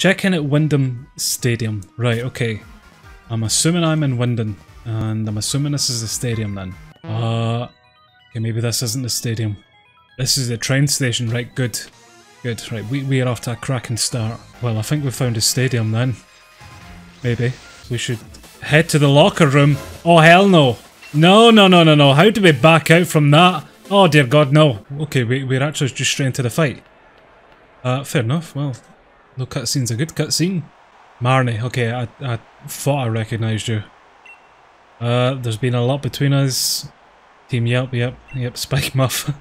Check in at Wyndon Stadium. Right, okay. I'm assuming I'm in Wyndon, and I'm assuming this is the stadium then. Uh, okay, maybe this isn't the stadium. This is the train station, right, good. Good, right, we, we are off to a cracking start. Well, I think we found a stadium then. Maybe. We should head to the locker room. Oh, hell no. No, no, no, no, no. How do we back out from that? Oh, dear God, no. Okay, we, we're actually just straight into the fight. Uh, fair enough. Well, no cutscene's a good cutscene. Marnie, okay, I, I thought I recognised you. Uh, there's been a lot between us. Team Yell, yep, yep, Spikemuth.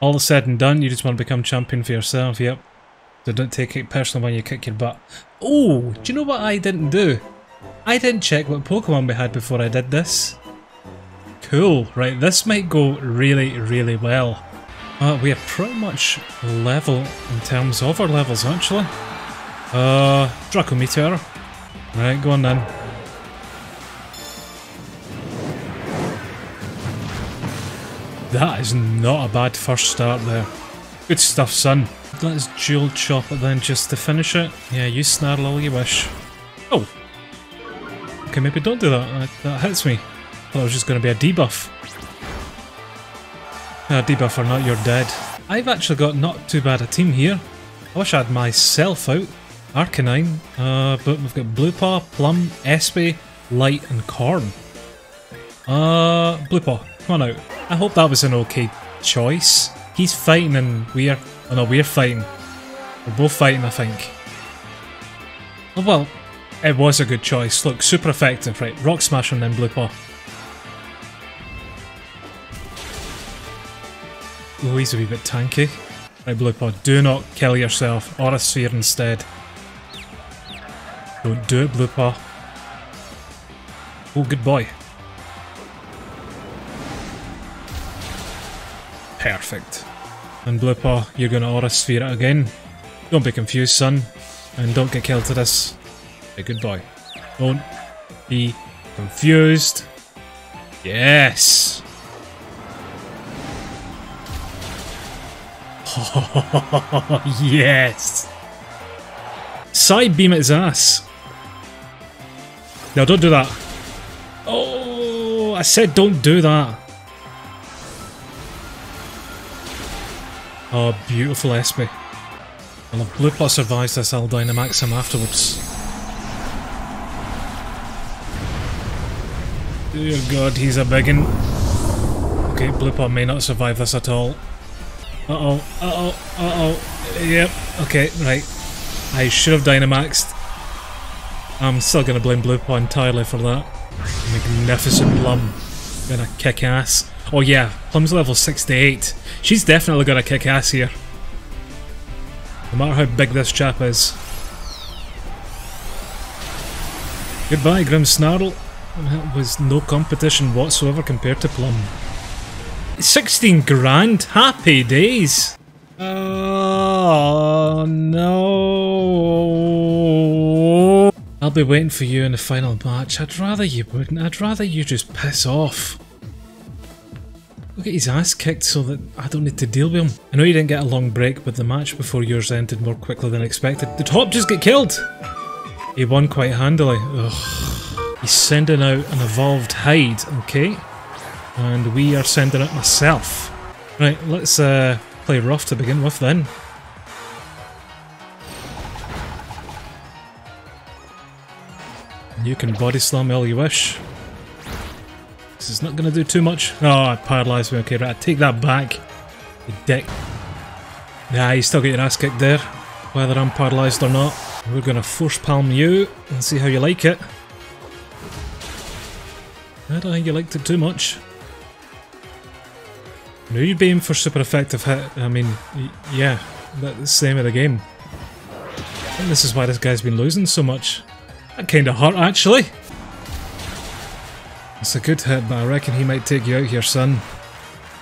All said and done, you just want to become champion for yourself, yep. So don't take it personal when you kick your butt. Oh, do you know what I didn't do? I didn't check what Pokemon we had before I did this. Cool, right, this might go really, really well. Uh, we are pretty much level in terms of our levels, actually. Uh, Draco Meteor. Right, go on then. That is not a bad first start there. Good stuff, son. Let's dual chop it then just to finish it. Yeah, you snarl all you wish. Oh! Okay, maybe don't do that. That, that hits me. I thought it was just going to be a debuff. Uh, debuff or not, you're dead. I've actually got not too bad a team here. I wish I had myself out. Arcanine, uh, but we've got Bluepaw, Plum, Espy, Light, and Corn. Uh, Bluepaw, come on out. I hope that was an okay choice. He's fighting and we're... Oh no, we're fighting. We're both fighting, I think. Oh well, it was a good choice. Look, super effective, right? Rock Smash and then Bluepaw. He's a wee bit tanky. Right, Bluepaw, do not kill yourself. Aura Sphere instead. Don't do it, Bluepaw. Oh, good boy. Perfect. And Bluepaw, you're gonna Aura Sphere it again. Don't be confused, son. And don't get killed to this. A good boy. Don't be confused. Yes! yes! Psybeam at his ass. No, don't do that. Oh, I said don't do that. Oh, beautiful Espy. And if Blue survives this, I'll Dynamax him afterwards. Dear god, he's a biggin. Okay, Blue may not survive this at all. Uh-oh, uh-oh, uh-oh. Yep, okay, right. I should have Dynamaxed. I'm still gonna blame Bluepaw entirely for that. Magnificent Plum. Gonna kick ass. Oh yeah, Plum's level 68. She's definitely gonna kick ass here. No matter how big this chap is. Goodbye, Grimmsnarl. That was no competition whatsoever compared to Plum. 16 grand? Happy days! Oh no! I'll be waiting for you in the final match. I'd rather you wouldn't. I'd rather you just piss off. Look at his ass kicked so that I don't need to deal with him. I know you didn't get a long break, but the match before yours ended more quickly than expected. Did Hop just get killed? He won quite handily. Ugh. He's sending out an evolved hide, okay? And we are sending it myself. Right, let's uh, play rough to begin with then. You can body slam all you wish. This is not going to do too much. Oh, it paralysed me. Okay, right, I take that back. You dick. Nah, you still get your ass kicked there. Whether I'm paralysed or not. We're going to force palm you and see how you like it. I don't think you liked it too much. I knew you'd be in for super effective hit. I mean, yeah, that's the same of the game. And this is why this guy's been losing so much. That kinda hurt, actually. It's a good hit, but I reckon he might take you out here, son.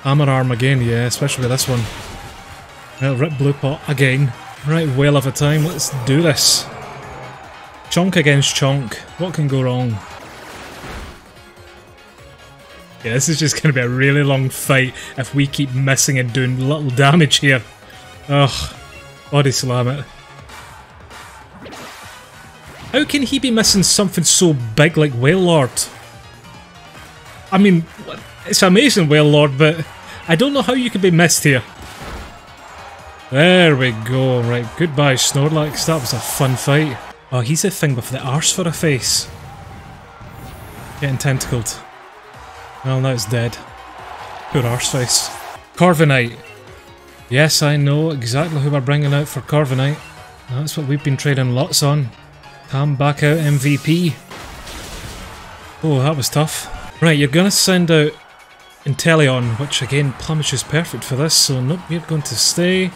Hammer arm again, yeah, especially with this one. Well, rip Bluepaw again. Right, whale of a time, let's do this. Chonk against Chonk. What can go wrong? Yeah, this is just going to be a really long fight if we keep missing and doing little damage here. Ugh. Body slam it. How can he be missing something so big like Wailord? I mean, it's amazing Wailord, but I don't know how you could be missed here. There we go, right, goodbye Snorlax, that was a fun fight. Oh, he's a thing with the arse for a face. Getting tentacled. Well, now it's dead. Poor arse face. Corviknight. Yes, I know exactly who we're bringing out for Corviknight. That's what we've been trading lots on. Come back out MVP. Oh, that was tough. Right, you're gonna send out Inteleon, which again, Plumage is perfect for this, so nope, you're going to stay.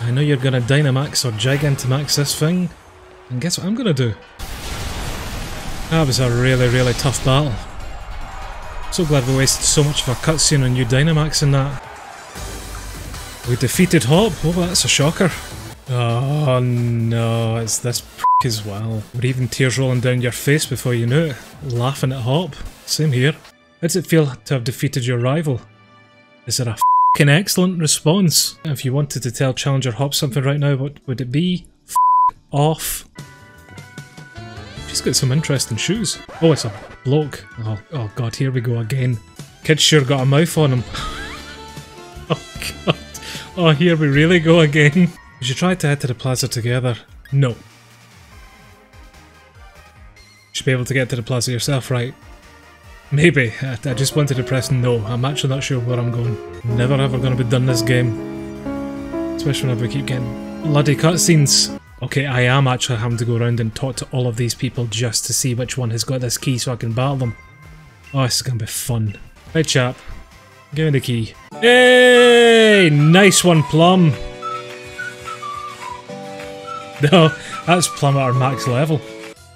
I know you're gonna Dynamax or Gigantamax this thing. And guess what I'm gonna do? That was a really, really tough battle. So glad we wasted so much of a cutscene on you Dynamaxing that. We defeated Hop. Oh, that's a shocker. Oh no, it's this as well. Or even tears rolling down your face before you knew it. Laughing at Hop. Same here. How does it feel to have defeated your rival? Is it a f***ing excellent response? If you wanted to tell Challenger Hop something right now, what would it be? F off. She's got some interesting shoes. Oh, it's a bloke. Oh, oh god, here we go again. Kid sure got a mouth on him. oh god. Oh, here we really go again. We should try to head to the plaza together. No. You should be able to get to the plaza yourself, right? Maybe. I, just wanted to press no. I'm actually not sure where I'm going. Never ever to be done this game. Especially whenever we keep getting bloody cutscenes. Okay, I am actually having to go around and talk to all of these people just to see which one has got this key so I can battle them. Oh, this is going to be fun. Hey, chap. Give me the key. Hey! Nice one, Plum! No, that's Plum at our max level.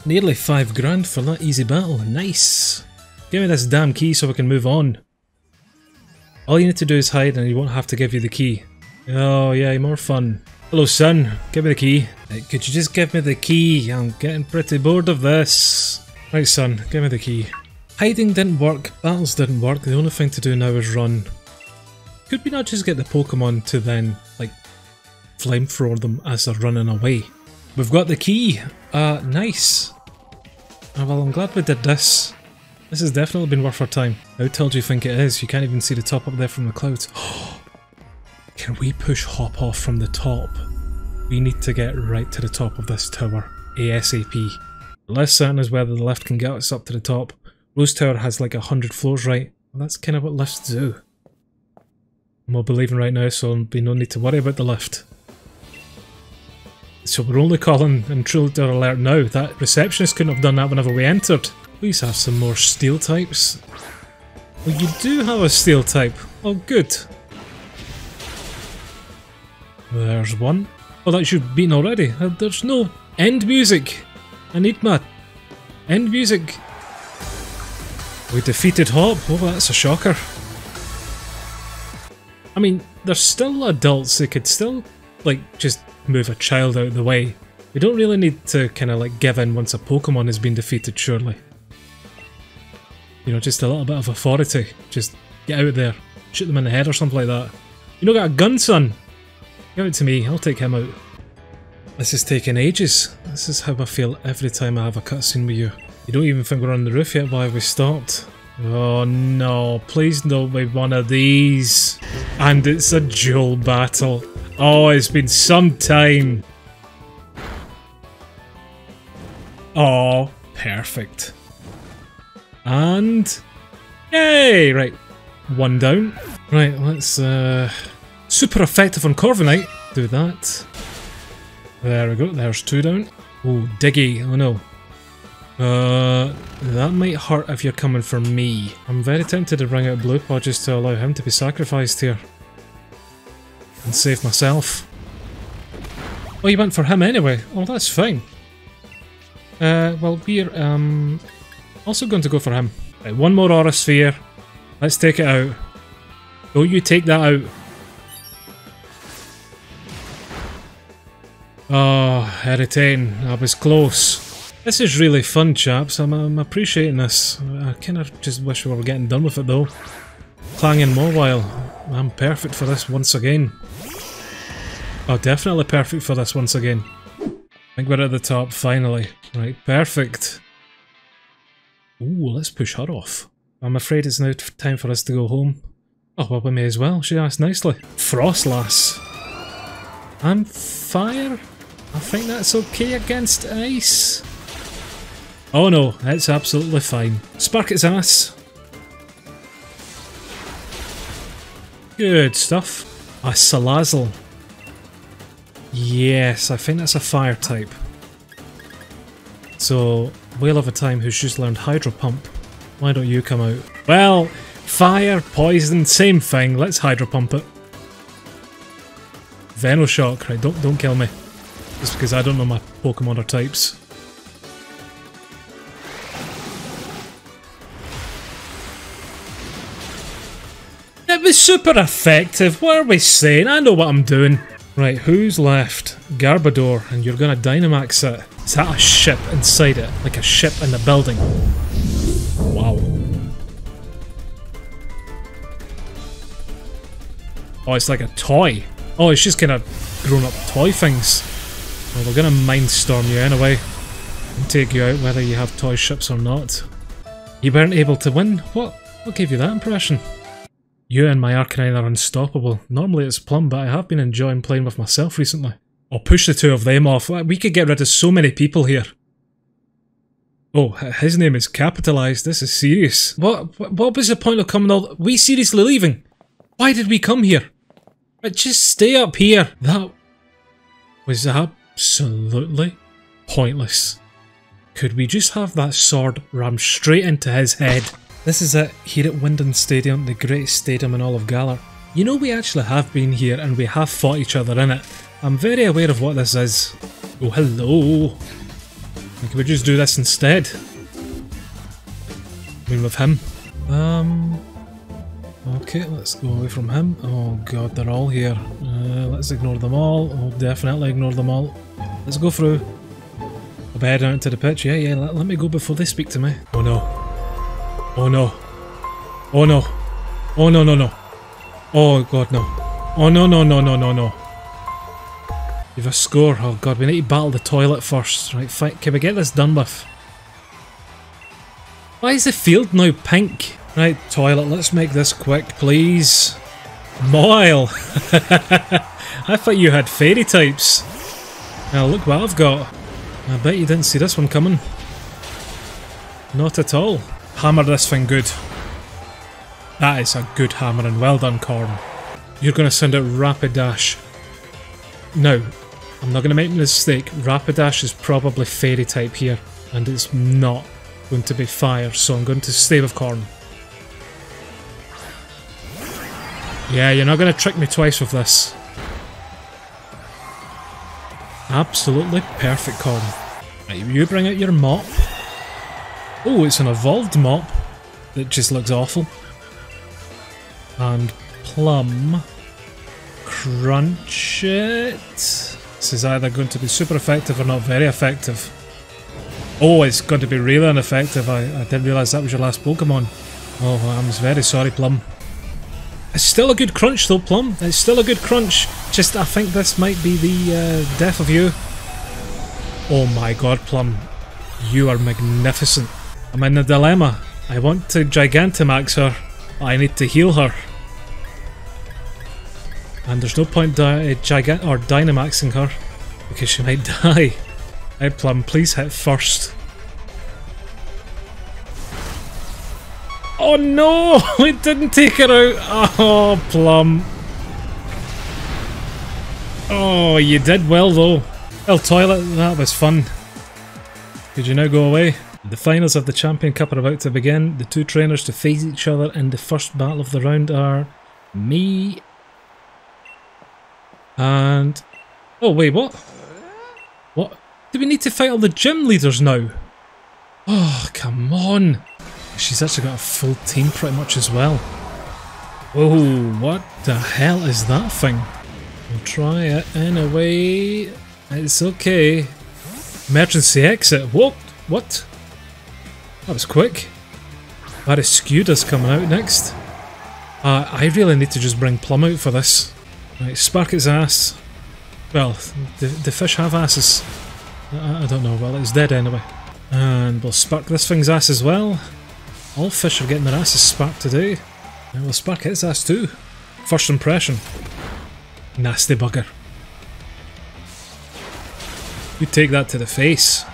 Nearly five grand for that easy battle. Nice! Give me this damn key so we can move on. All you need to do is hide and he won't have to give you the key. Oh yeah, more fun. Hello son, give me the key. could you just give me the key? I'm getting pretty bored of this. Right son, give me the key. Hiding didn't work, battles didn't work, the only thing to do now is run. Could we not just get the Pokemon to then, like, flamethrower them as they're running away? We've got the key! Uh, nice! Oh, well, I'm glad we did this. This has definitely been worth our time. How tall do you think it is? You can't even see the top up there from the clouds. Can we push Hop off from the top? We need to get right to the top of this tower. ASAP. Less certain is whether the lift can get us up to the top. Rose Tower has like a hundred floors, right? Well, that's kind of what lifts do. I'm all believing right now, so there'll be no need to worry about the lift. So we're only calling intruder alert now. That receptionist couldn't have done that whenever we entered. Please have some more steel types. Well, you do have a steel type. Oh, good. There's one. Oh, that should have been already. Uh, there's no end music. I need my end music. We defeated Hop. Oh, that's a shocker. I mean, there's still adults that could still, like, just move a child out of the way. We don't really need to kind of, like, give in once a Pokemon has been defeated, surely. You know, just a little bit of authority. Just get out there, shoot them in the head or something like that. You know, got a gun, son. Give it to me. I'll take him out. This is taking ages. This is how I feel every time I have a cutscene with you. You don't even think we're on the roof yet why we stopped. Oh no, please don't be one of these. And it's a duel battle. Oh, it's been some time. Oh, perfect. And... Yay! Right, one down. Right, let's... Uh, super effective on Corviknight. Do that. There we go, there's two down. Oh, Diggy, oh no. Uh, that might hurt if you're coming for me. I'm very tempted to bring out Blue Paw just to allow him to be sacrificed here. And save myself. Oh, you went for him anyway. Oh, that's fine. Uh, well, we're, um, also going to go for him. Right, one more Aura Sphere. Let's take it out. Don't you take that out. Oh, Heritain. I was close. This is really fun, chaps. I'm, I'm appreciating this. I kind of just wish we were getting done with it, though. Clanging Mawile. I'm perfect for this once again. Oh, definitely perfect for this once again. I think we're at the top, finally. Right, perfect. Ooh, let's push her off. I'm afraid it's now time for us to go home. Oh, well, we may as well. She asked nicely. Froslass. I'm fire. I think that's okay against ice. Oh no, it's absolutely fine. Spark its ass. Good stuff. A Salazzle. Yes, I think that's a fire type. So, Whale of a Time who's just learned Hydro Pump. Why don't you come out? Well, fire, poison, same thing. Let's Hydro Pump it. Venoshock, right, don't, don't kill me. Just because I don't know my Pokemon or types. It was super effective, what are we saying? I know what I'm doing. Right, who's left? Garbodor, and you're gonna Dynamax it. Is that a ship inside it? Like a ship in the building? Wow. Oh, it's like a toy. Oh, it's just kind of grown up toy things. Well, we're gonna mindstorm you anyway. And take you out whether you have toy ships or not. You weren't able to win? What? What gave you that impression? You and my Arcanine are unstoppable. Normally it's Plum, but I have been enjoying playing with myself recently. I'll push the two of them off. We could get rid of so many people here. Oh, his name is capitalised. This is serious. What, what was the point of coming all... We seriously leaving? Why did we come here? But just stay up here. That was absolutely pointless. Could we just have that sword ram straight into his head? This is it, here at Wyndon Stadium, the greatest stadium in all of Galar. You know we actually have been here and we have fought each other in it. I'm very aware of what this is. Oh hello! Can we just do this instead? I mean with him. Um... Okay, let's go away from him. Oh god, they're all here. Uh, let's ignore them all. Oh, definitely ignore them all. Let's go through. I'll head out to the pitch. Yeah, yeah, let, let me go before they speak to me. Oh no. Oh no. Oh no. Oh no, no, no. Oh god, no. Oh no, no, no, no, no, no. You've a score. Oh god, we need to battle the toilet first. Right. Can we get this done with? Why is the field now pink? Right, toilet, let's make this quick, please. Mawile! I thought you had fairy types. Now look what I've got. I bet you didn't see this one coming. Not at all. Hammer this thing good. That is a good hammering. Well done, Corn. You're going to send out Rapidash. Now, I'm not going to make a mistake. Rapidash is probably Fairy type here, and it's not going to be Fire, so I'm going to stay with Corn. Yeah, you're not going to trick me twice with this. Absolutely perfect, Corn. Right, you bring out your mop. Oh, it's an evolved mop that just looks awful. And plum. Crunch it. This is either going to be super effective or not very effective. Oh, it's going to be really ineffective. I, I didn't realise that was your last Pokemon. Oh, I'm very sorry, Plum. It's still a good crunch though, Plum. It's still a good crunch. Just, I think this might be the uh, death of you. Oh my god, Plum. You are magnificent. I'm in a dilemma. I want to Gigantamax her, I need to heal her. And there's no point di gigant or Dynamaxing her, because she might die. Hey Plum, please hit first. Oh no! It didn't take her out! Oh, Plum. Oh, you did well though. Well, toilet, that was fun. Could you now go away? The finals of the Champion Cup are about to begin. The two trainers to face each other in the first battle of the round are me and... Oh wait, what? What? Do we need to fight all the gym leaders now? Oh, come on. She's actually got a full team pretty much as well. Oh, what the hell is that thing? We'll try it anyway. It's okay. Emergency exit. What? What? That was quick. Barraskewda's coming out next. Uh, I really need to just bring Plum out for this. Right, spark its ass. Well, the, the fish have asses. I, I don't know. Well, it's dead anyway. And we'll spark this thing's ass as well. All fish are getting their asses sparked today. And we'll spark its ass too. First impression. Nasty bugger. You take that to the face.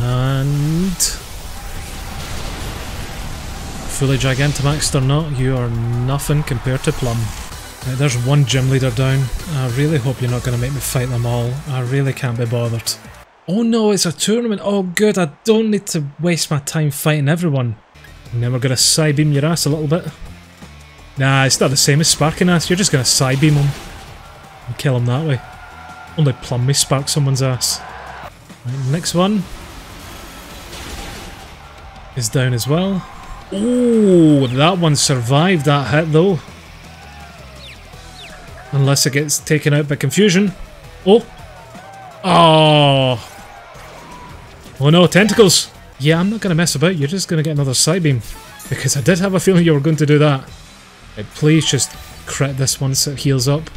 And... Fully Gigantamaxed or not, you are nothing compared to Plum. Right, there's one gym leader down. I really hope you're not going to make me fight them all. I really can't be bothered. Oh no, it's a tournament. Oh good, I don't need to waste my time fighting everyone. Then we're going to psybeam your ass a little bit. Nah, it's not the same as sparking ass. You're just going to psybeam him. And kill him that way. Only Plum may spark someone's ass. Right, next one. Is down as well. Oh, that one survived that hit though. Unless it gets taken out by confusion. Oh! Oh! Oh no, tentacles! Yeah, I'm not going to mess about, you're just going to get another psybeam. Because I did have a feeling you were going to do that. Please just crit this once it heals up.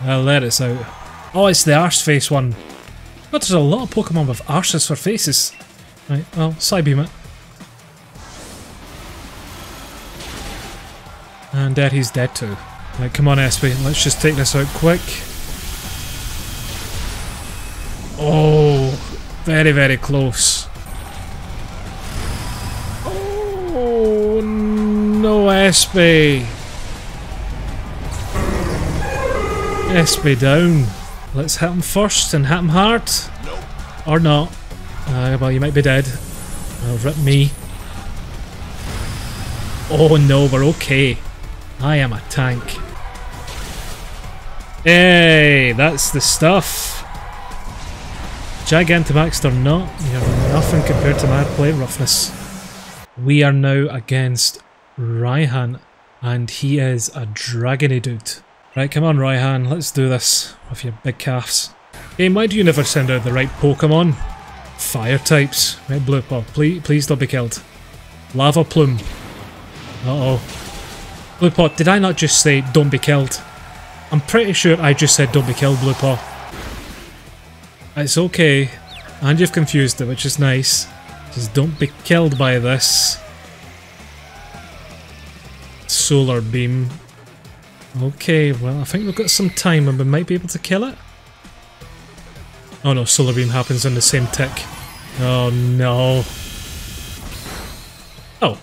I'll let it out. Oh, it's the arse face one. But there's a lot of Pokemon with arses for faces. Right, well, psybeam it. And there he's dead too. Right, come on Espy, let's just take this out quick. Oh, very, very close. Espy. Espy down. Let's hit him first and hit him hard. Nope. Or not. Uh, well, you might be dead. Well, rip me. Oh no, we're okay. I am a tank. Hey, that's the stuff. Gigantamaxed or not, you're nothing compared to my play roughness. We are now against Raihan, and he is a dragony dude. Right, come on Raihan, let's do this with your big calves. Hey, why do you never send out the right Pokemon? Fire types. Right, Bluepaw, please, please don't be killed. Lava Plume. Uh-oh. Bluepaw, did I not just say don't be killed? I'm pretty sure I just said don't be killed, Bluepaw. It's okay. And you've confused it, which is nice. Just don't be killed by this. Solar beam. Okay, well I think we've got some time and we might be able to kill it. Oh no, solar beam happens in the same tick. Oh no. Oh.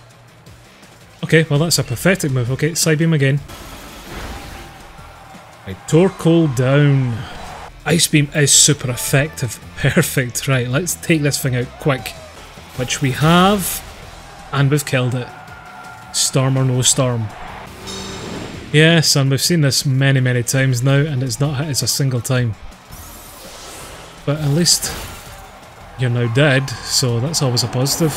Okay, well that's a pathetic move. Okay, psybeam again. Right, Torkoal down. Ice Beam is super effective. Perfect. Right, let's take this thing out quick. Which we have. And we've killed it. Storm or no storm. Yes, and we've seen this many, many times now, and it's not hit us a single time. But at least you're now dead, so that's always a positive.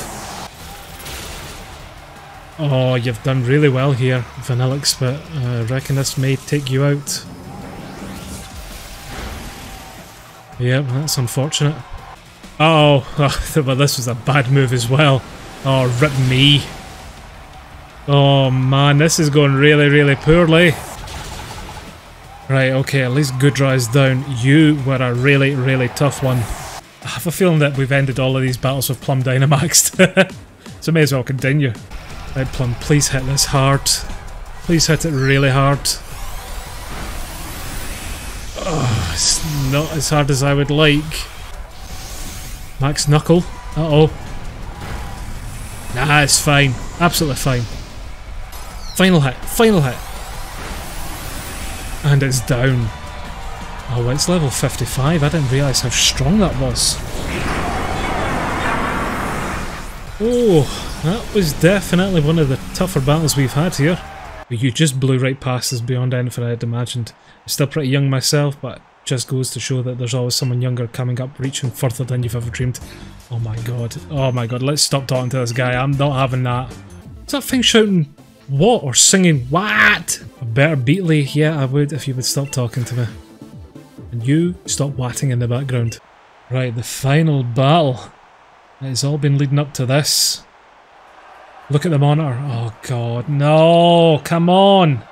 Oh, you've done really well here, Vanillix, but I reckon this may take you out. Yep, that's unfortunate. Uh oh, well this was a bad move as well. Oh, rip me. Oh man, this is going really, really poorly. Right, okay, at least Goodra is down. You were a really, really tough one. I have a feeling that we've ended all of these battles with Plum Dynamaxed. so may as well continue. Right, Plum, please hit this hard. Please hit it really hard. Oh, it's not as hard as I would like. Max Knuckle. Uh-oh. Nah, it's fine. Absolutely fine. Final hit. Final hit. And it's down. Oh, it's level 55. I didn't realise how strong that was. Oh, that was definitely one of the tougher battles we've had here. You just blew right past us beyond anything I had imagined. I'm still pretty young myself, but just goes to show that there's always someone younger coming up, reaching further than you've ever dreamed. Oh my god. Oh my god, let's stop talking to this guy. I'm not having that. Is that thing shouting what or singing what? A better Beatley? Yeah, I would if you would stop talking to me. And you stop watting in the background. Right, the final battle. It's all been leading up to this. Look at the monitor. Oh god, no, come on.